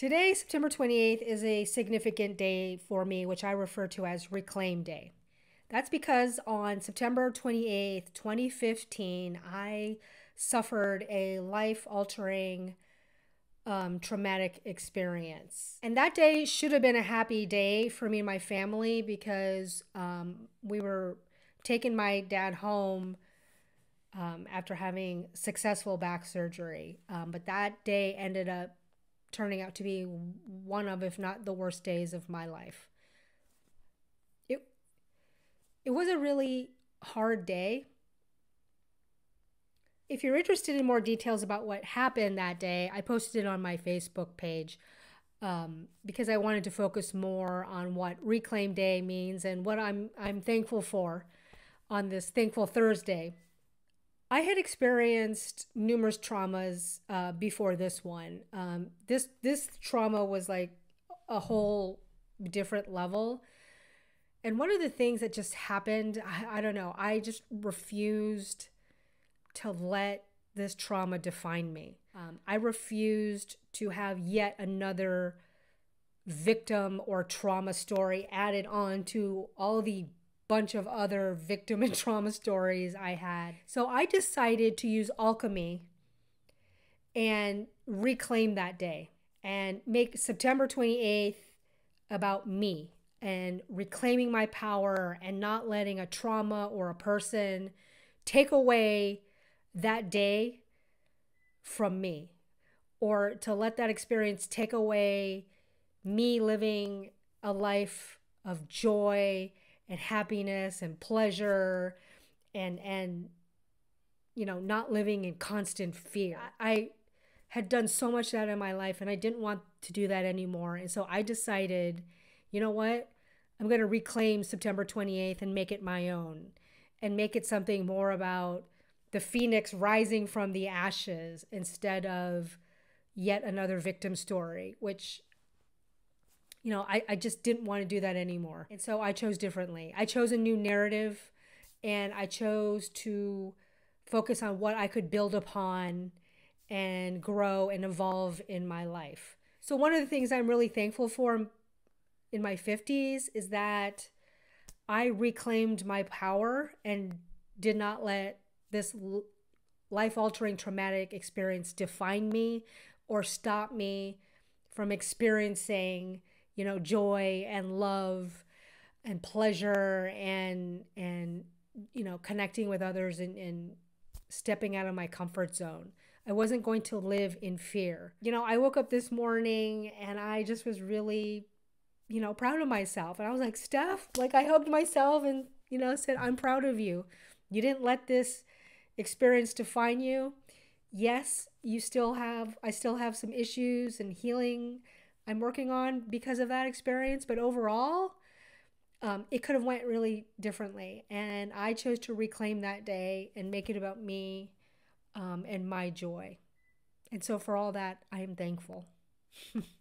Today, September 28th, is a significant day for me, which I refer to as Reclaim Day. That's because on September 28th, 2015, I suffered a life altering um, traumatic experience. And that day should have been a happy day for me and my family because um, we were taking my dad home um, after having successful back surgery. Um, but that day ended up turning out to be one of, if not the worst days of my life. It, it was a really hard day. If you're interested in more details about what happened that day, I posted it on my Facebook page um, because I wanted to focus more on what Reclaim Day means and what I'm I'm thankful for on this Thankful Thursday. I had experienced numerous traumas uh, before this one. Um, this this trauma was like a whole different level. And one of the things that just happened, I, I don't know, I just refused to let this trauma define me. Um, I refused to have yet another victim or trauma story added on to all the bunch of other victim and trauma stories I had. So I decided to use alchemy and reclaim that day and make September 28th about me and reclaiming my power and not letting a trauma or a person take away that day from me or to let that experience take away me living a life of joy and happiness and pleasure and and you know not living in constant fear. I had done so much that in my life and i didn't want to do that anymore. And so i decided you know what? I'm going to reclaim september 28th and make it my own and make it something more about the phoenix rising from the ashes instead of yet another victim story which you know, I, I just didn't want to do that anymore. And so I chose differently. I chose a new narrative and I chose to focus on what I could build upon and grow and evolve in my life. So, one of the things I'm really thankful for in my 50s is that I reclaimed my power and did not let this life altering traumatic experience define me or stop me from experiencing you know, joy and love and pleasure and and you know, connecting with others and, and stepping out of my comfort zone. I wasn't going to live in fear. You know, I woke up this morning and I just was really, you know, proud of myself. And I was like, Steph, like I hugged myself and, you know, said, I'm proud of you. You didn't let this experience define you. Yes, you still have, I still have some issues and healing I'm working on because of that experience. But overall, um, it could have went really differently. And I chose to reclaim that day and make it about me um, and my joy. And so for all that, I am thankful.